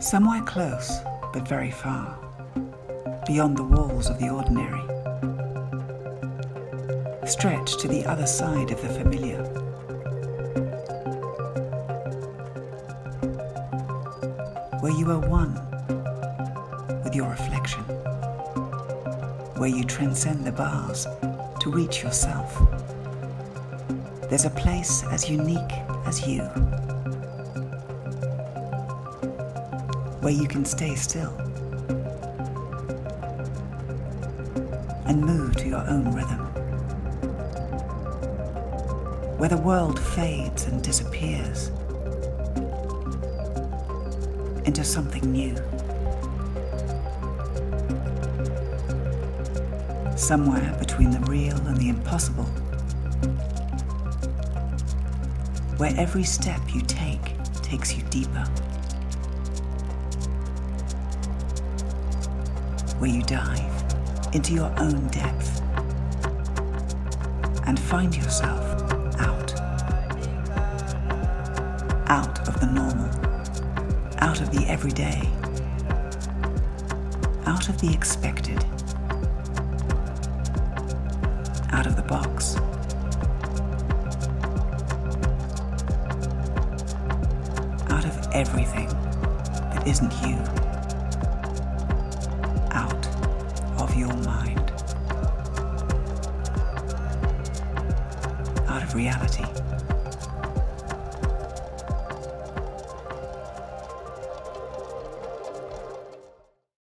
Somewhere close, but very far, beyond the walls of the ordinary. Stretch to the other side of the familiar. Where you are one with your reflection. Where you transcend the bars to reach yourself. There's a place as unique as you. Where you can stay still and move to your own rhythm. Where the world fades and disappears into something new. Somewhere between the real and the impossible. Where every step you take takes you deeper. Where you dive into your own depth and find yourself out. Out of the normal, out of the everyday, out of the expected, out of the box. Out of everything that isn't you. Your mind. Out of reality.